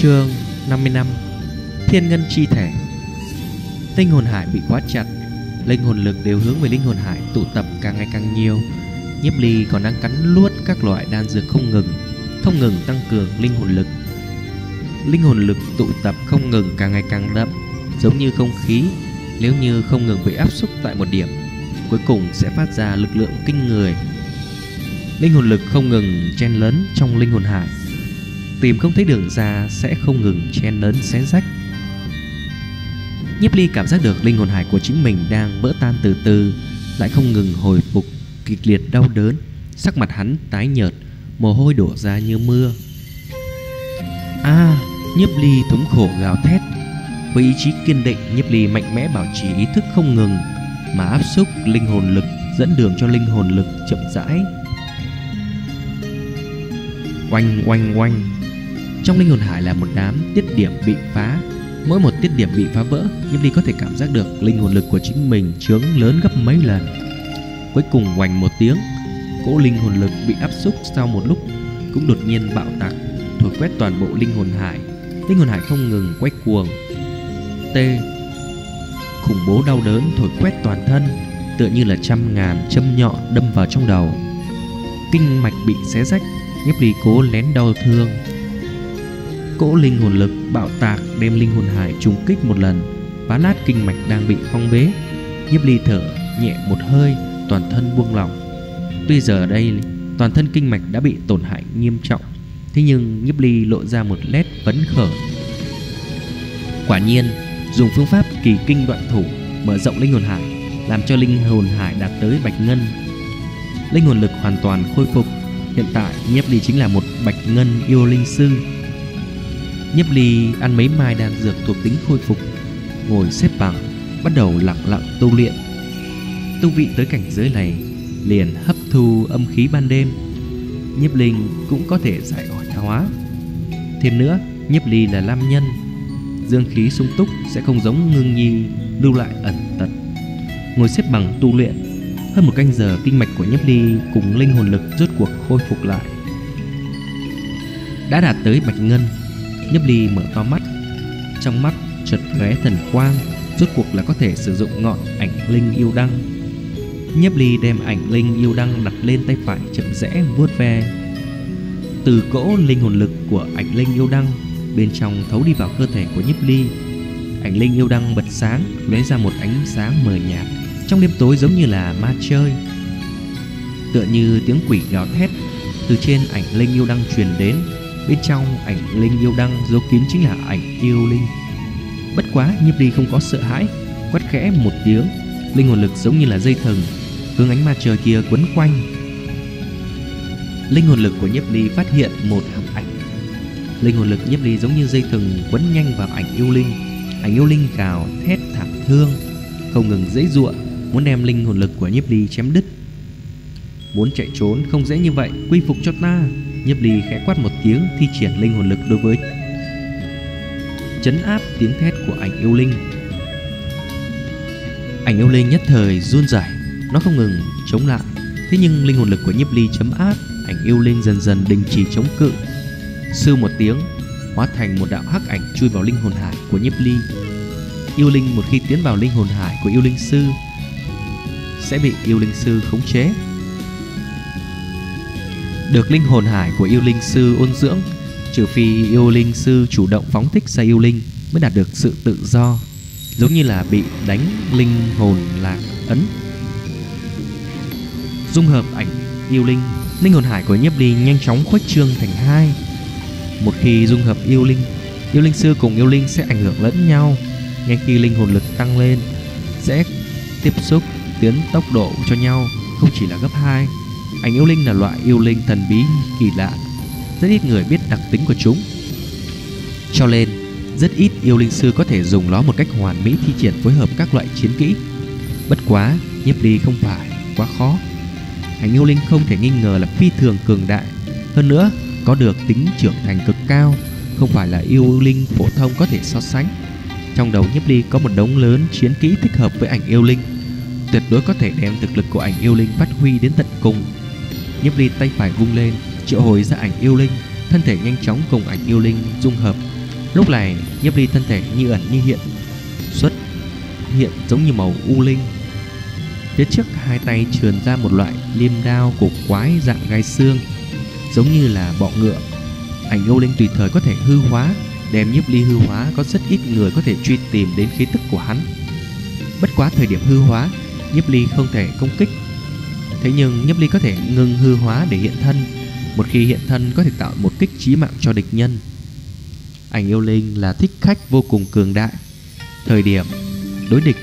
chương 50 năm, Thiên ngân chi thể. Linh hồn hải bị quá chặt, Linh hồn lực đều hướng về linh hồn hải tụ tập càng ngày càng nhiều. Nhiếp ly còn đang cắn luốt các loại đan dược không ngừng Không ngừng tăng cường linh hồn lực. Linh hồn lực tụ tập không ngừng càng ngày càng đậm, Giống như không khí, Nếu như không ngừng bị áp xúc tại một điểm, Cuối cùng sẽ phát ra lực lượng kinh người. Linh hồn lực không ngừng chen lấn trong linh hồn hải. Tìm không thấy đường ra sẽ không ngừng chen lấn xé rách. Nhiếp ly cảm giác được linh hồn hải của chính mình đang vỡ tan từ từ Lại không ngừng hồi phục kịch liệt đau đớn. Sắc mặt hắn tái nhợt Mồ hôi đổ ra như mưa. A à, Nhiếp ly thống khổ gào thét. Với ý chí kiên định Nhiếp ly mạnh mẽ bảo trì ý thức không ngừng Mà áp xúc linh hồn lực Dẫn đường cho linh hồn lực chậm rãi. Oanh oanh oanh. Trong linh hồn hải là một đám tiết điểm bị phá. Mỗi một tiết điểm bị phá vỡ Nhiếp ly có thể cảm giác được linh hồn lực của chính mình trướng lớn gấp mấy lần. Cuối cùng hoành một tiếng, Cỗ linh hồn lực bị áp xúc sau một lúc Cũng đột nhiên bạo tạc, Thổi quét toàn bộ linh hồn hải. Linh hồn hải không ngừng quay cuồng. T, Khủng bố đau đớn thổi quét toàn thân, Tựa như là trăm ngàn châm nhọn đâm vào trong đầu. Kinh mạch bị xé rách Nhiếp ly cố lén đau thương. Cỗ linh hồn lực bạo tạc đem linh hồn hải trùng kích một lần, Phá lát kinh mạch đang bị phong bế. Nhiếp ly thở nhẹ một hơi, Toàn thân buông lỏng. Tuy giờ đây toàn thân kinh mạch đã bị tổn hại nghiêm trọng, Thế nhưng nhiếp ly lộ ra một nét phấn khởi. Quả nhiên, Dùng phương pháp kỳ kinh đoạn thủ Mở rộng linh hồn hải, Làm cho linh hồn hải đạt tới bạch ngân. Linh hồn lực hoàn toàn khôi phục. Hiện tại nhiếp ly chính là một bạch ngân yêu linh sư. Nhiếp ly ăn mấy mai đan dược thuộc tính khôi phục, Ngồi xếp bằng, Bắt đầu lặng lặng tu luyện. Tu vị tới cảnh giới này Liền hấp thu âm khí ban đêm. Nhiếp linh cũng có thể giải hóa. Thêm nữa Nhiếp ly là lam nhân, Dương khí sung túc sẽ không giống ngưng nhi Lưu lại ẩn tật. Ngồi xếp bằng tu luyện, Hơn một canh giờ kinh mạch của nhiếp ly Cùng linh hồn lực rốt cuộc khôi phục lại. Đã đạt tới bạch ngân Nhấp ly mở to mắt. Trong mắt chợt lóe thần quang, Rốt cuộc là có thể sử dụng ngọn ảnh linh yêu đăng. Nhấp ly đem ảnh linh yêu đăng đặt lên tay phải chậm rẽ vuốt ve. Từ cỗ linh hồn lực của ảnh linh yêu đăng, Bên trong thấu đi vào cơ thể của nhấp ly. Ảnh linh yêu đăng bật sáng, lóe ra một ánh sáng mờ nhạt, Trong đêm tối giống như là ma chơi. Tựa như tiếng quỷ gào thét Từ trên ảnh linh yêu đăng truyền đến. Bên trong ảnh linh yêu đăng dấu kín chính là ảnh yêu linh. Bất quá, Nhiếp Ly không có sợ hãi, Quát khẽ một tiếng. Linh hồn lực giống như là dây thừng, Hướng ánh mặt trời kia quấn quanh. Linh hồn lực của Nhiếp Ly phát hiện một ảnh. Linh hồn lực Nhiếp Ly giống như dây thừng quấn nhanh vào ảnh yêu linh. Ảnh yêu linh cào thét thảm thương, Không ngừng dãy ruộng, Muốn đem linh hồn lực của Nhiếp Ly chém đứt. Muốn chạy trốn không dễ như vậy, Quy phục cho ta. Nhiếp ly khẽ quát một tiếng, thi triển linh hồn lực đối với chấn áp tiếng thét của ảnh yêu linh. Ảnh yêu linh nhất thời run rẩy, nó không ngừng chống lại. Thế nhưng linh hồn lực của nhiếp ly chấm áp, ảnh yêu linh dần dần đình chỉ chống cự. Sư một tiếng, hóa thành một đạo hắc ảnh chui vào linh hồn hải của nhiếp ly. Yêu linh một khi tiến vào linh hồn hải của yêu linh sư, sẽ bị yêu linh sư khống chế được linh hồn hải của yêu linh sư ôn dưỡng, trừ phi yêu linh sư chủ động phóng thích ra yêu linh mới đạt được sự tự do, giống như là bị đánh linh hồn lạc ấn. Dung hợp ảnh yêu linh linh hồn hải của nhiếp ly nhanh chóng khuếch trương thành hai. Một khi dung hợp yêu linh yêu linh sư cùng yêu linh sẽ ảnh hưởng lẫn nhau. Ngay khi linh hồn lực tăng lên, sẽ tiếp xúc, tiến tốc độ cho nhau, không chỉ là gấp 2 Ảnh yêu linh là loại yêu linh thần bí, kỳ lạ. Rất ít người biết đặc tính của chúng. Cho nên, Rất ít yêu linh sư có thể dùng nó một cách hoàn mỹ thi triển phối hợp các loại chiến kỹ. Bất quá, Nhiếp ly không phải quá khó. Ảnh yêu linh không thể nghi ngờ là phi thường cường đại. Hơn nữa, Có được tính trưởng thành cực cao, Không phải là yêu linh phổ thông có thể so sánh. Trong đầu Nhiếp ly có một đống lớn chiến kỹ thích hợp với ảnh yêu linh. Tuyệt đối có thể đem thực lực của ảnh yêu linh phát huy đến tận cùng. Nhiếp ly tay phải vung lên, Triệu hồi ra ảnh yêu linh. Thân thể nhanh chóng cùng ảnh yêu linh dung hợp. Lúc này Nhiếp Ly thân thể như ẩn như hiện, Xuất hiện giống như màu u linh. Phía trước hai tay trườn ra một loại liêm đao cổ quái dạng gai xương, Giống như là bọ ngựa. Ảnh yêu linh tùy thời có thể hư hóa, Đem nhiếp ly hư hóa, có rất ít người có thể truy tìm đến khí tức của hắn. Bất quá thời điểm hư hóa Nhiếp ly không thể công kích. Thế nhưng nhiếp ly có thể ngừng hư hóa để hiện thân, Một khi hiện thân có thể tạo một kích trí mạng cho địch nhân. Ảnh yêu linh là thích khách vô cùng cường đại. Thời điểm đối địch,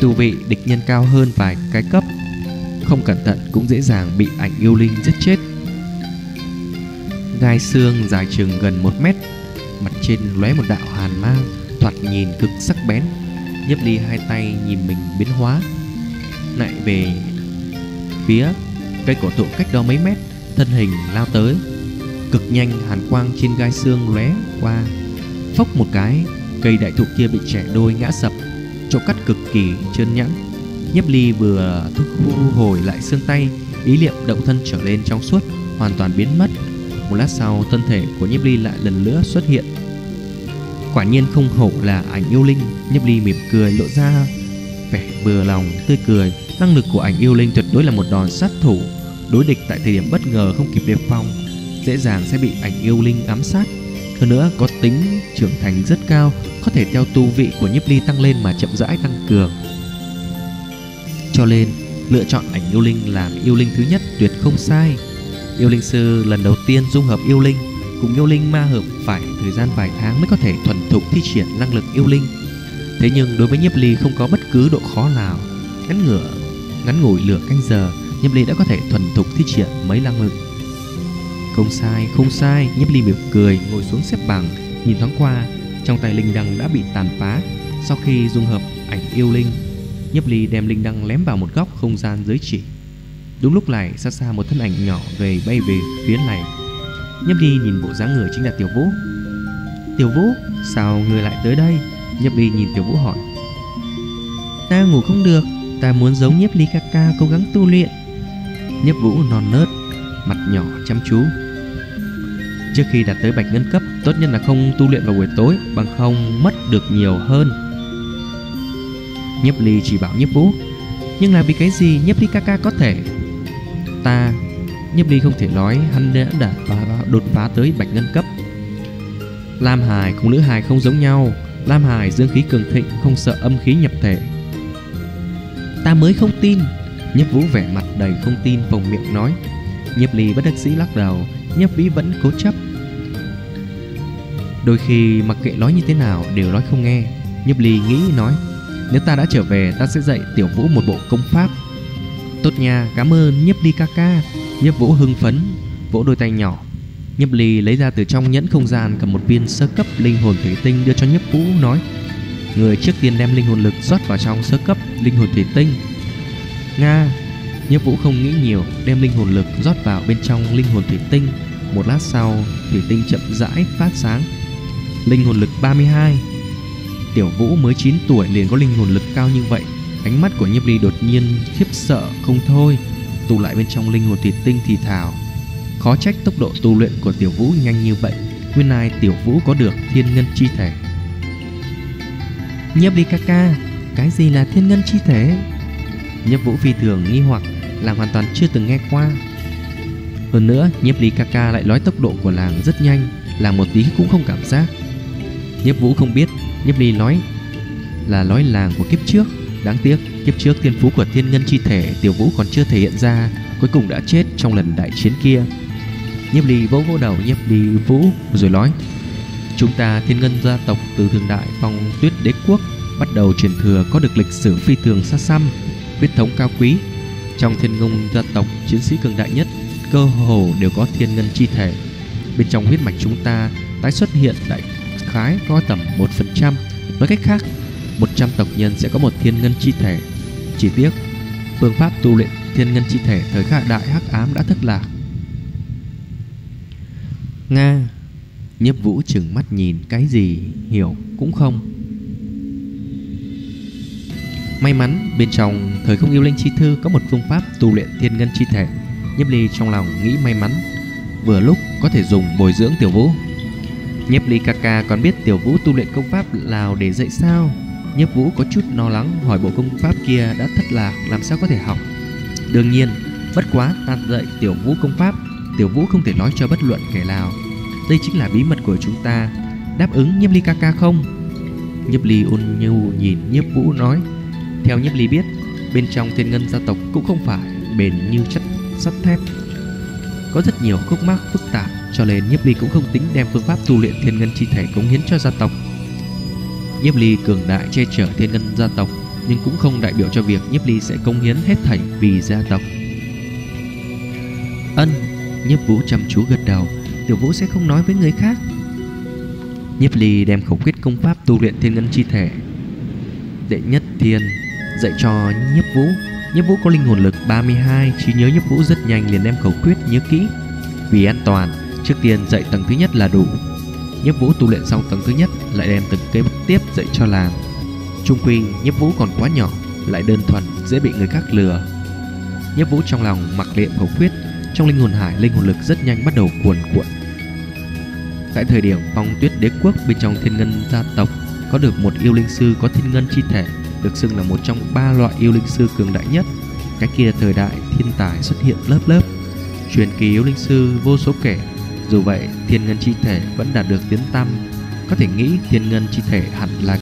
Tu vị địch nhân cao hơn vài cái cấp, Không cẩn thận cũng dễ dàng bị ảnh yêu linh giết chết. Gai xương dài chừng gần 1 mét, Mặt trên lóe một đạo hàn mang, Thoạt nhìn cực sắc bén. Nhấp ly hai tay nhìn mình biến hóa, Lại về phía cây cổ thụ cách đó mấy mét, Thân hình lao tới, Cực nhanh hàn quang trên gai xương lóe qua. Phốc một cái, Cây đại thụ kia bị trẻ đôi ngã sập, Chỗ cắt cực kỳ trơn nhẵn. Nhấp ly vừa thu hồi lại xương tay, Ý niệm động thân trở lên trong suốt Hoàn toàn biến mất. Một lát sau, thân thể của Nhấp Ly lại lần nữa xuất hiện. Quả nhiên không hổ là ảnh yêu linh. Nhấp Ly mỉm cười lộ ra vẻ vừa lòng, tươi cười. Năng lực của ảnh yêu linh tuyệt đối là một đòn sát thủ. Đối địch tại thời điểm bất ngờ không kịp đề phòng, Dễ dàng sẽ bị ảnh yêu linh ám sát. Hơn nữa, có tính trưởng thành rất cao, Có thể theo tu vị của nhiếp ly tăng lên mà chậm rãi tăng cường. Cho nên, lựa chọn ảnh yêu linh làm yêu linh thứ nhất tuyệt không sai. Yêu linh sư lần đầu tiên dung hợp yêu linh, Cùng yêu linh ma hợp phải thời gian vài tháng mới có thể thuần thục thi triển năng lực yêu linh. Thế nhưng đối với nhiếp ly không có bất cứ độ khó nào. Ngắn ngửa, ngắn ngủi lửa canh giờ Nhiếp ly đã có thể thuần thục thi triển mấy năng lực Không sai, không sai Nhiếp ly mỉm cười ngồi xuống xếp bằng Nhìn thoáng qua Trong tay linh đăng đã bị tàn phá. Sau khi dung hợp ảnh yêu linh Nhiếp ly đem linh đăng lém vào một góc không gian giới chỉ. Đúng lúc này xa xa một thân ảnh nhỏ gầy bay về phía này. Nhiếp ly nhìn bộ dáng người chính là Tiểu Vũ. Tiểu Vũ Sao người lại tới đây? Nhiếp ly nhìn Tiểu Vũ hỏi. Ta ngủ không được. Ta muốn giống nhiếp ly ca ca cố gắng tu luyện. Nhiếp Vũ non nớt, Mặt nhỏ chăm chú. Trước khi đạt tới bạch ngân cấp, Tốt nhất là không tu luyện vào buổi tối, Bằng không mất được nhiều hơn. Nhiếp ly chỉ bảo nhiếp vũ, Nhưng là vì cái gì nhiếp ly ca ca có thể? Ta, Nhiếp ly không thể nói, hắn đã đạt đột phá tới bạch ngân cấp. Lam Hải cùng nữ Hải không giống nhau. Lam Hải dương khí cường thịnh, Không sợ âm khí nhập thể. Ta mới không tin. Nhấp vũ vẻ mặt đầy không tin vòng miệng nói. Nhấp ly bất đắc dĩ lắc đầu, Nhấp vĩ vẫn cố chấp. Đôi khi mặc kệ nói như thế nào Đều nói không nghe. Nhấp ly nghĩ nói, Nếu ta đã trở về, ta sẽ dạy tiểu vũ một bộ công pháp. Tốt nha, cảm ơn, Nhấp ly ca ca. Nhấp vũ hưng phấn, Vỗ đôi tay nhỏ. Nhấp ly lấy ra từ trong nhẫn không gian Cầm một viên sơ cấp linh hồn thủy tinh đưa cho nhấp vũ, nói Người trước tiên đem linh hồn lực rót vào trong sơ cấp, linh hồn thủy tinh. Nga, Nhiếp vũ không nghĩ nhiều, Đem linh hồn lực rót vào bên trong linh hồn thủy tinh. Một lát sau Thủy tinh chậm rãi phát sáng. Linh hồn lực 32 Tiểu vũ mới 9 tuổi liền có linh hồn lực cao như vậy. Ánh mắt của nhiếp ly đột nhiên khiếp sợ không thôi. Tụ lại bên trong linh hồn thủy tinh thì thào. Khó trách tốc độ tu luyện của tiểu vũ nhanh như vậy. Nguyên lai tiểu vũ có được thiên ngân chi thể. Nhiếp ly ca ca, Cái gì là thiên ngân chi thể? Nhiếp vũ phi thường nghi hoặc Là hoàn toàn chưa từng nghe qua. Hơn nữa nhiếp ly ca ca lại nói tốc độ của làng rất nhanh, làng một tí cũng không cảm giác. Nhiếp vũ không biết Nhiếp ly nói là nói làng của kiếp trước. Đáng tiếc, kiếp trước thiên phú của thiên ngân chi thể Tiểu vũ còn chưa thể hiện ra, Cuối cùng đã chết trong lần đại chiến kia. Nhiếp ly vỗ vỗ đầu nhiếp ly vũ, Rồi nói Chúng ta thiên ngân gia tộc từ thường đại phong tuyết đế quốc Bắt đầu truyền thừa có được lịch sử phi thường xa xăm, Huyết thống cao quý. Trong thiên ngông gia tộc, chiến sĩ cường đại nhất, Cơ hồ đều có thiên ngân chi thể. Bên trong huyết mạch chúng ta Tái xuất hiện đại khái có tầm 1% Nói cách khác 100 tộc nhân sẽ có một thiên ngân chi thể. Chỉ tiếc, Phương pháp tu luyện thiên ngân chi thể Thời khắc đại hắc ám đã thất lạc. Nga Nhiếp vũ chừng mắt nhìn cái gì Hiểu cũng không. May mắn bên trong thời không yêu linh chi thư Có một phương pháp tu luyện thiên ngân chi thể. Nhiếp ly trong lòng nghĩ may mắn Vừa lúc có thể dùng bồi dưỡng tiểu vũ. Nhiếp ly ca ca còn biết tiểu vũ tu luyện công pháp nào để dạy sao? Nhiếp vũ có chút lo lắng hỏi bộ công pháp kia đã thất lạc làm sao có thể học? Đương nhiên, bất quá ta dạy tiểu vũ công pháp Tiểu vũ không thể nói cho bất luận kẻ nào. Đây chính là bí mật của chúng ta. Đáp ứng nhiếp ly ca ca không? Nhiếp ly ôn nhu nhìn nhiếp vũ nói. Theo nhiếp ly biết, Bên trong thiên ngân gia tộc cũng không phải bền như chất sắt thép. Có rất nhiều khúc mắc phức tạp, Cho nên nhiếp ly cũng không tính đem phương pháp tu luyện thiên ngân chi thể cống hiến cho gia tộc. Nhiếp ly cường đại che chở thiên ngân gia tộc, Nhưng cũng không đại biểu cho việc nhiếp ly sẽ cống hiến hết thảy vì gia tộc. Ân, Nhiếp vũ chăm chú gật đầu. Tiểu vũ sẽ không nói với người khác. Nhiếp ly đem khẩu quyết công pháp tu luyện thiên ngân chi thể. Đệ nhất thiên Dạy cho nhiếp vũ. Nhiếp vũ có linh hồn lực 32 Trí nhớ nhiếp vũ rất nhanh liền đem khẩu quyết nhớ kỹ. Vì an toàn, Trước tiên dạy tầng thứ nhất là đủ. Nhiếp vũ tu luyện xong tầng thứ nhất, Lại đem từng kế tiếp dạy cho làm Trung quy nhiếp vũ còn quá nhỏ, Lại đơn thuần, dễ bị người khác lừa. Nhiếp vũ trong lòng mặc niệm khẩu quyết. Trong linh hồn hải, linh hồn lực rất nhanh bắt đầu cuồn cuộn. Tại thời điểm phong tuyết đế quốc bên trong thiên ngân gia tộc, Có được một yêu linh sư có thiên ngân chi thể, Được xưng là một trong ba loại yêu linh sư cường đại nhất. Cái kia thời đại, thiên tài xuất hiện lớp lớp, Truyền kỳ yêu linh sư vô số kể. Dù vậy, thiên ngân chi thể vẫn đạt được tiến tâm Có thể nghĩ thiên ngân chi thể hẳn là